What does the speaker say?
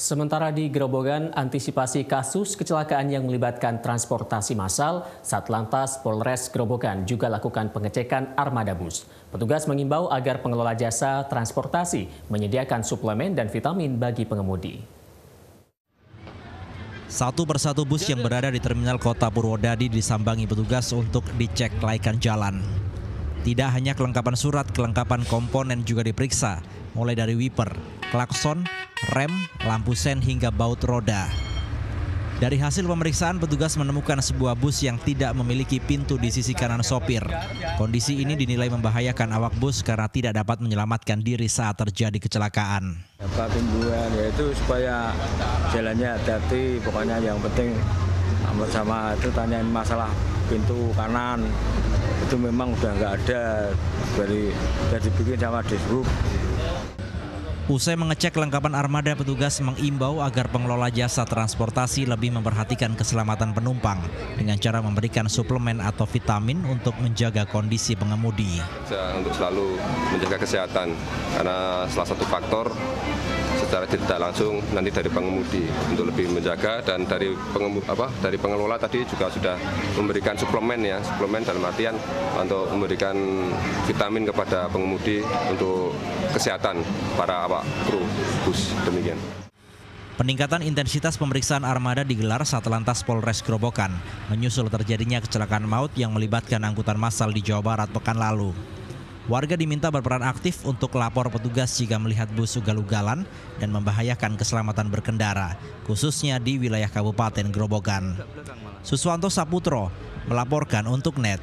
Sementara di Gerobogan, antisipasi kasus kecelakaan yang melibatkan transportasi massal, Satlantas Polres Gerobogan juga lakukan pengecekan armada bus. Petugas mengimbau agar pengelola jasa transportasi menyediakan suplemen dan vitamin bagi pengemudi. Satu persatu bus yang berada di terminal kota Purwodadi disambangi petugas untuk dicek kelaikan jalan. Tidak hanya kelengkapan surat, kelengkapan komponen juga diperiksa, mulai dari wiper, klakson, rem, lampu sen hingga baut roda. Dari hasil pemeriksaan, petugas menemukan sebuah bus yang tidak memiliki pintu di sisi kanan sopir. Kondisi ini dinilai membahayakan awak bus karena tidak dapat menyelamatkan diri saat terjadi kecelakaan. Apa timbuhan yaitu supaya jalannya hati-hati, pokoknya yang penting sama itu tanyain masalah pintu kanan itu memang udah nggak ada dari dari dibikin sama dishub Usai mengecek kelengkapan armada, petugas mengimbau agar pengelola jasa transportasi lebih memperhatikan keselamatan penumpang dengan cara memberikan suplemen atau vitamin untuk menjaga kondisi pengemudi. Untuk selalu menjaga kesehatan, karena salah satu faktor secara tidak langsung nanti dari pengemudi untuk lebih menjaga dan dari pengemudi, apa dari pengelola tadi juga sudah memberikan suplemen ya suplemen dalam artian untuk memberikan vitamin kepada pengemudi untuk kesehatan para awak kru bus demikian. Peningkatan intensitas pemeriksaan armada digelar saat lantas Polres Gerobokan menyusul terjadinya kecelakaan maut yang melibatkan angkutan massal di Jawa Barat pekan lalu. Warga diminta berperan aktif untuk lapor petugas jika melihat bus ugal-ugalan dan membahayakan keselamatan berkendara, khususnya di wilayah Kabupaten Grobogan. Suswanto Saputro melaporkan untuk NET.